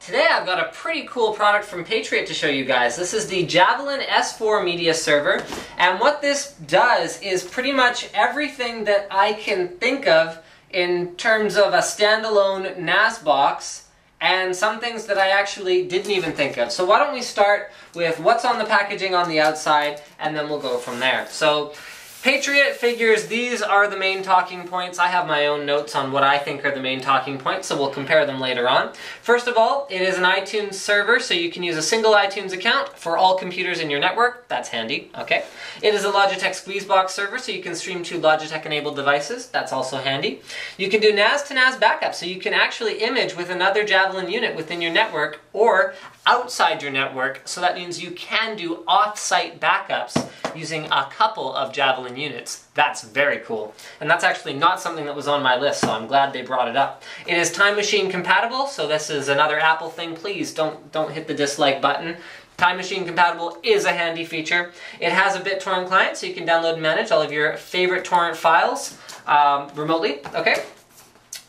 Today I've got a pretty cool product from Patriot to show you guys. This is the Javelin S4 media server and what this does is pretty much everything that I can think of in terms of a standalone NAS box and some things that I actually didn't even think of. So why don't we start with what's on the packaging on the outside and then we'll go from there. So Patriot figures these are the main talking points. I have my own notes on what I think are the main talking points, so we'll compare them later on. First of all, it is an iTunes server, so you can use a single iTunes account for all computers in your network. That's handy, okay? It is a Logitech Squeezebox server, so you can stream to Logitech-enabled devices. That's also handy. You can do NAS to NAS backup, so you can actually image with another Javelin unit within your network or outside your network, so that means you can do off-site backups using a couple of Javelin units. That's very cool. And that's actually not something that was on my list, so I'm glad they brought it up. It is Time Machine compatible, so this is another Apple thing. Please don't, don't hit the dislike button. Time Machine compatible is a handy feature. It has a BitTorrent client, so you can download and manage all of your favorite torrent files um, remotely. Okay.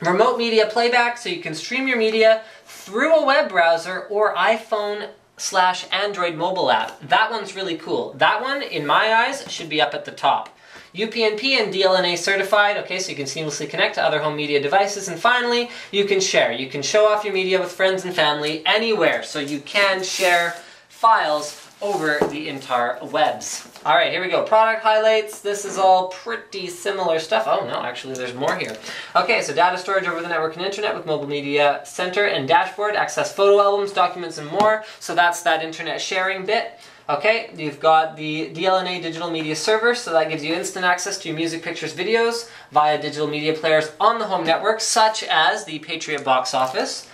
Remote media playback, so you can stream your media through a web browser or iPhone slash Android mobile app. That one's really cool. That one, in my eyes, should be up at the top. UPnP and DLNA certified, okay, so you can seamlessly connect to other home media devices. And finally, you can share. You can show off your media with friends and family anywhere, so you can share files over the entire webs. All right, here we go. Product highlights. This is all pretty similar stuff. Oh no, actually there's more here. Okay, so data storage over the network and internet with mobile media center and dashboard, access photo albums, documents, and more. So that's that internet sharing bit. Okay, you've got the DLNA digital media server, so that gives you instant access to your music, pictures, videos via digital media players on the home network, such as the Patriot Box Office.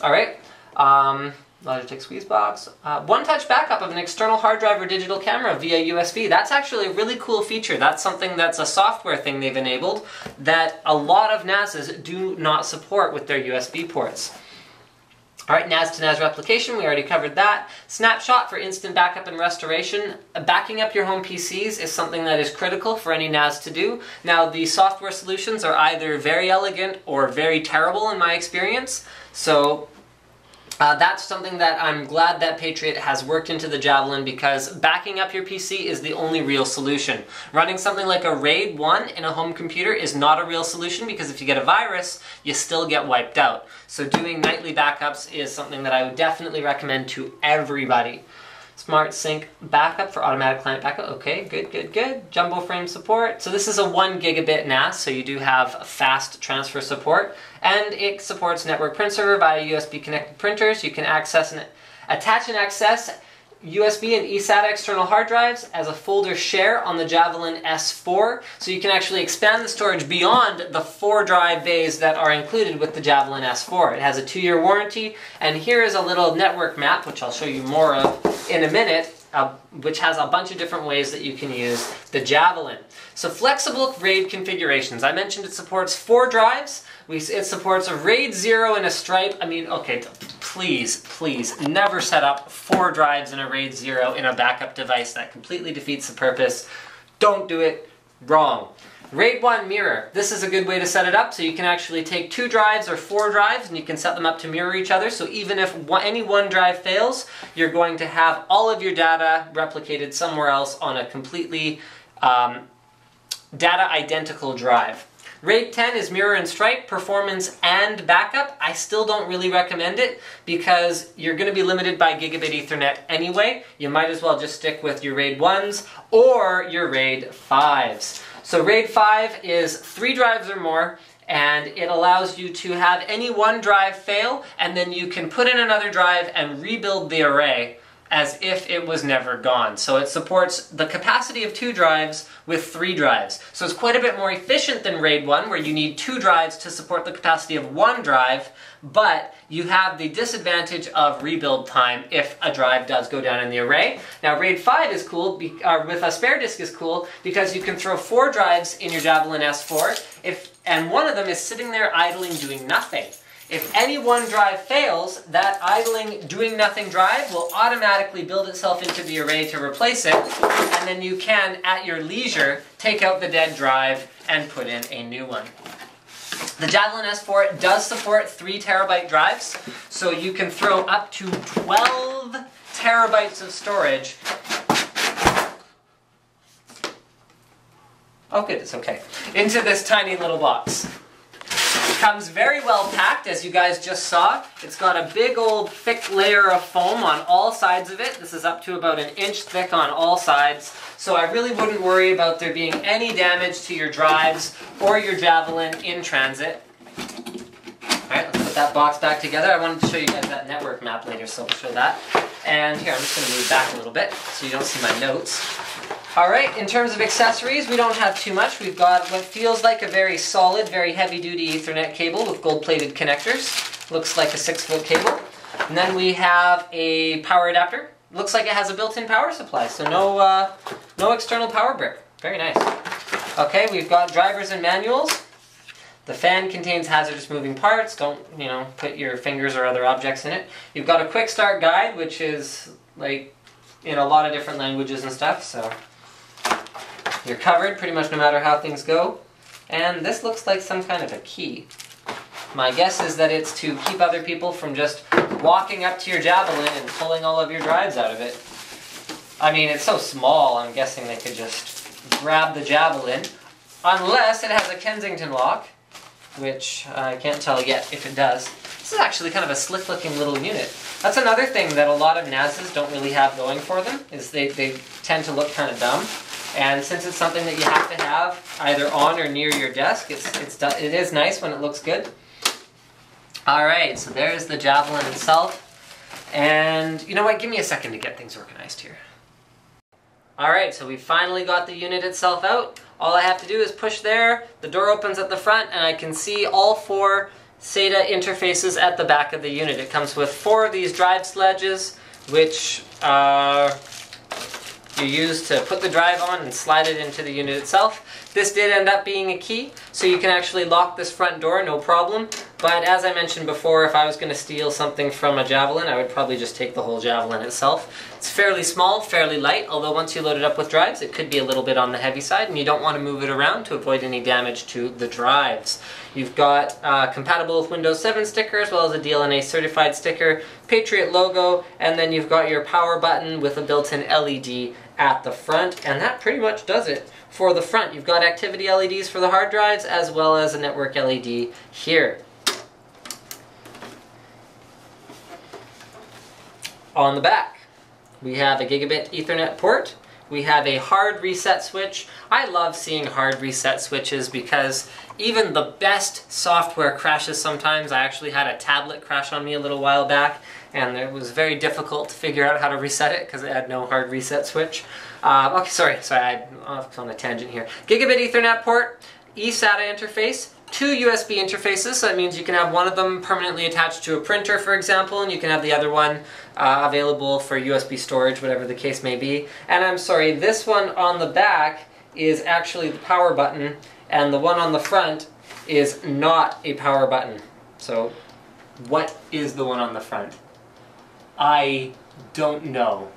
All right. Um, Logitech Squeezebox. Uh, One-touch backup of an external hard drive or digital camera via USB. That's actually a really cool feature. That's something that's a software thing they've enabled that a lot of NASs do not support with their USB ports. Alright, NAS to NAS replication, we already covered that. Snapshot for instant backup and restoration. Backing up your home PCs is something that is critical for any NAS to do. Now, the software solutions are either very elegant or very terrible in my experience. So uh, that's something that I'm glad that Patriot has worked into the Javelin because backing up your PC is the only real solution. Running something like a RAID 1 in a home computer is not a real solution because if you get a virus, you still get wiped out. So doing nightly backups is something that I would definitely recommend to everybody. Smart Sync backup for automatic client backup. Okay, good, good, good. Jumbo frame support. So this is a one gigabit NAS, so you do have fast transfer support. And it supports network print server via USB connected printers. You can access and attach and access USB and eSATA external hard drives as a folder share on the Javelin S4, so you can actually expand the storage beyond the four drive bays that are included with the Javelin S4. It has a two-year warranty, and here is a little network map, which I'll show you more of in a minute, uh, which has a bunch of different ways that you can use the Javelin. So flexible RAID configurations. I mentioned it supports four drives. We, it supports a RAID 0 and a stripe. I mean, okay, please, please, never set up four drives in a RAID 0 in a backup device. That completely defeats the purpose. Don't do it. Wrong. RAID 1 mirror. This is a good way to set it up so you can actually take two drives or four drives and you can set them up to mirror each other. So even if one, any one drive fails, you're going to have all of your data replicated somewhere else on a completely um, data identical drive. RAID 10 is mirror and stripe, performance and backup. I still don't really recommend it because you're going to be limited by gigabit ethernet anyway. You might as well just stick with your RAID 1s or your RAID 5s. So RAID 5 is three drives or more and it allows you to have any one drive fail and then you can put in another drive and rebuild the array as if it was never gone. So it supports the capacity of two drives with three drives. So it's quite a bit more efficient than RAID 1, where you need two drives to support the capacity of one drive, but you have the disadvantage of rebuild time if a drive does go down in the array. Now RAID 5 is cool, be, uh, with a spare disk is cool, because you can throw four drives in your Javelin S4, if, and one of them is sitting there idling doing nothing. If any one drive fails, that idling doing nothing drive will automatically build itself into the array to replace it, and then you can, at your leisure, take out the dead drive and put in a new one. The Javelin S4 does support 3 terabyte drives, so you can throw up to 12 terabytes of storage. Oh good, it's okay. Into this tiny little box. Comes very well packed, as you guys just saw. It's got a big old thick layer of foam on all sides of it. This is up to about an inch thick on all sides. So I really wouldn't worry about there being any damage to your drives or your Javelin in transit. Alright, let's put that box back together. I wanted to show you guys that network map later, so I'll show that. And here, I'm just going to move back a little bit so you don't see my notes. Alright, in terms of accessories, we don't have too much. We've got what feels like a very solid, very heavy-duty Ethernet cable with gold-plated connectors. Looks like a six-foot cable. And then we have a power adapter. Looks like it has a built-in power supply, so no, uh, no external power brick. Very nice. Okay, we've got drivers and manuals. The fan contains hazardous moving parts. Don't, you know, put your fingers or other objects in it. You've got a quick start guide, which is like in a lot of different languages and stuff, so you're covered pretty much no matter how things go. And this looks like some kind of a key. My guess is that it's to keep other people from just walking up to your Javelin and pulling all of your drives out of it. I mean, it's so small, I'm guessing they could just grab the Javelin. Unless it has a Kensington lock, which I can't tell yet if it does. This is actually kind of a slick looking little unit. That's another thing that a lot of NASs don't really have going for them, is they, they tend to look kind of dumb. And since it's something that you have to have either on or near your desk, it's, it's, it is nice when it looks good. Alright, so there's the Javelin itself. And you know what, give me a second to get things organized here. Alright, so we finally got the unit itself out. All I have to do is push there, the door opens at the front, and I can see all four SATA interfaces at the back of the unit. It comes with four of these drive sledges, which uh, you use to put the drive on and slide it into the unit itself. This did end up being a key, so you can actually lock this front door, no problem. But as I mentioned before, if I was going to steal something from a Javelin, I would probably just take the whole Javelin itself. It's fairly small, fairly light, although once you load it up with drives, it could be a little bit on the heavy side, and you don't want to move it around to avoid any damage to the drives. You've got uh, compatible with Windows 7 sticker, as well as a DLNA certified sticker, Patriot logo, and then you've got your power button with a built-in LED at the front, and that pretty much does it for the front. You've got activity LEDs for the hard drives, as well as a network LED here. On the back, we have a gigabit Ethernet port. We have a hard reset switch. I love seeing hard reset switches because even the best software crashes sometimes. I actually had a tablet crash on me a little while back and it was very difficult to figure out how to reset it because it had no hard reset switch. Uh, okay, sorry, sorry, I'm off on a tangent here. Gigabit Ethernet port, eSATA interface, two USB interfaces, so that means you can have one of them permanently attached to a printer, for example, and you can have the other one uh, available for USB storage, whatever the case may be. And I'm sorry, this one on the back is actually the power button, and the one on the front is not a power button. So, what is the one on the front? I don't know.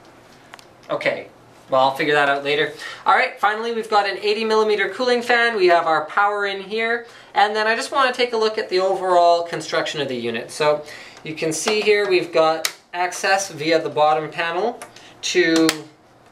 Okay, well, I'll figure that out later. All right, finally, we've got an 80 millimeter cooling fan. We have our power in here. And then I just want to take a look at the overall construction of the unit. So you can see here we've got access via the bottom panel to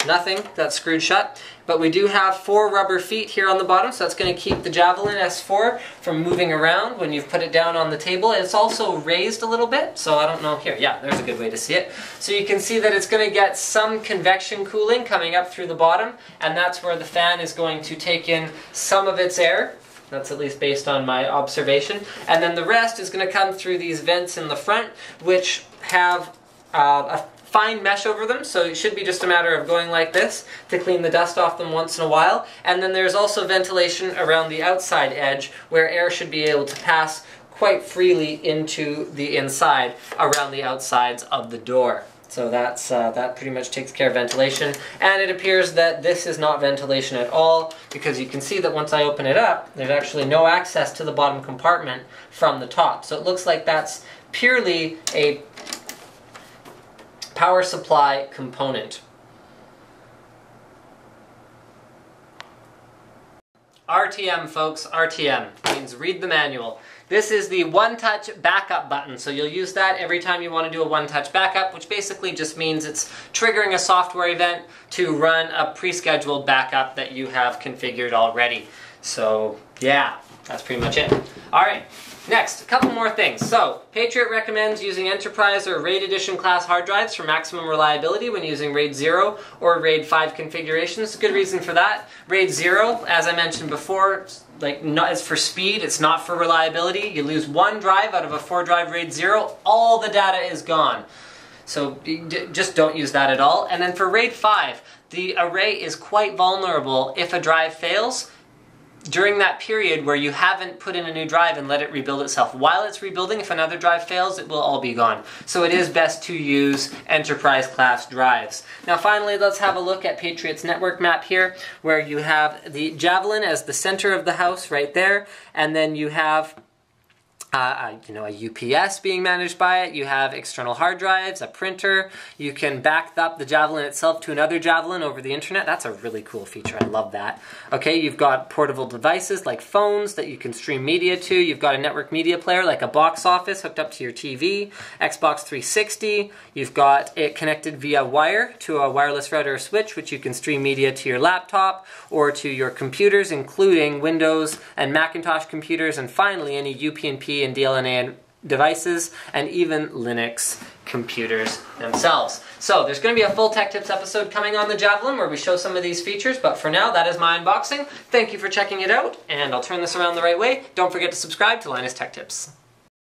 nothing that's screwed shut. But we do have four rubber feet here on the bottom, so that's going to keep the Javelin S4 from moving around when you've put it down on the table. It's also raised a little bit, so I don't know. Here, yeah, there's a good way to see it. So you can see that it's going to get some convection cooling coming up through the bottom, and that's where the fan is going to take in some of its air. That's at least based on my observation. And then the rest is going to come through these vents in the front, which have uh, a fine mesh over them, so it should be just a matter of going like this to clean the dust off them once in a while. And then there's also ventilation around the outside edge where air should be able to pass quite freely into the inside around the outsides of the door. So that's uh, that pretty much takes care of ventilation. And it appears that this is not ventilation at all because you can see that once I open it up, there's actually no access to the bottom compartment from the top. So it looks like that's purely a power supply component. RTM, folks, RTM means read the manual. This is the one-touch backup button, so you'll use that every time you want to do a one-touch backup, which basically just means it's triggering a software event to run a pre-scheduled backup that you have configured already. So, yeah, that's pretty much it. All right. Next, a couple more things. So, Patriot recommends using Enterprise or RAID Edition class hard drives for maximum reliability when using RAID 0 or RAID 5 configurations. Good reason for that. RAID 0, as I mentioned before, like not, it's for speed, it's not for reliability. You lose one drive out of a four drive RAID 0, all the data is gone. So just don't use that at all. And then for RAID 5, the array is quite vulnerable if a drive fails during that period where you haven't put in a new drive and let it rebuild itself. While it's rebuilding, if another drive fails, it will all be gone. So it is best to use enterprise class drives. Now finally, let's have a look at Patriot's network map here, where you have the Javelin as the center of the house right there, and then you have uh, you know, a UPS being managed by it. You have external hard drives, a printer. You can back up the Javelin itself to another Javelin over the internet. That's a really cool feature. I love that. Okay, you've got portable devices like phones that you can stream media to. You've got a network media player like a box office hooked up to your TV, Xbox 360. You've got it connected via wire to a wireless router or switch, which you can stream media to your laptop or to your computers, including Windows and Macintosh computers, and finally any UPnP and DLNA devices, and even Linux computers themselves. So there's going to be a full Tech Tips episode coming on the Javelin where we show some of these features, but for now, that is my unboxing. Thank you for checking it out, and I'll turn this around the right way. Don't forget to subscribe to Linus Tech Tips.